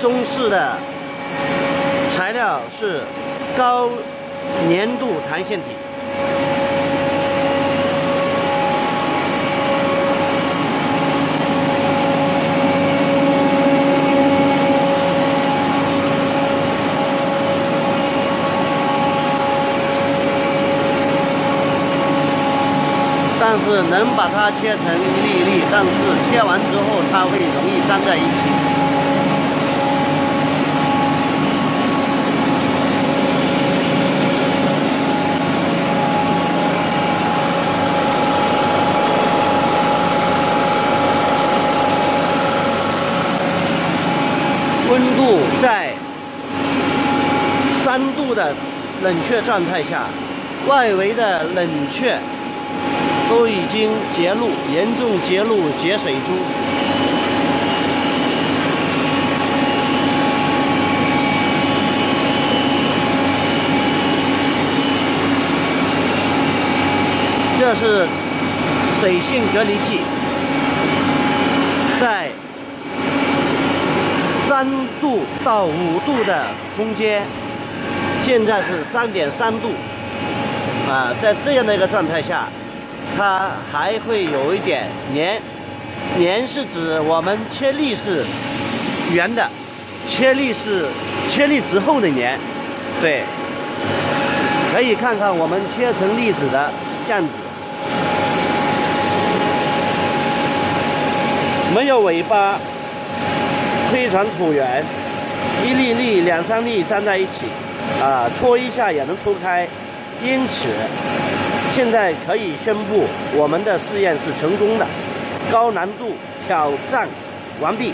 中式的材料是高粘度弹性体。但是能把它切成一粒粒，但是切完之后它会容易粘在一起。度在三度的冷却状态下，外围的冷却。都已经结露，严重结露结水珠。这是水性隔离剂，在三度到五度的空间，现在是三点三度，啊，在这样的一个状态下。它还会有一点粘，粘是指我们切粒是圆的，切粒是切粒之后的粘，对，可以看看我们切成粒子的样子，没有尾巴，非常椭圆，一粒粒两三粒粘在一起，啊，搓一下也能搓开，因此。现在可以宣布，我们的试验是成功的，高难度挑战完毕。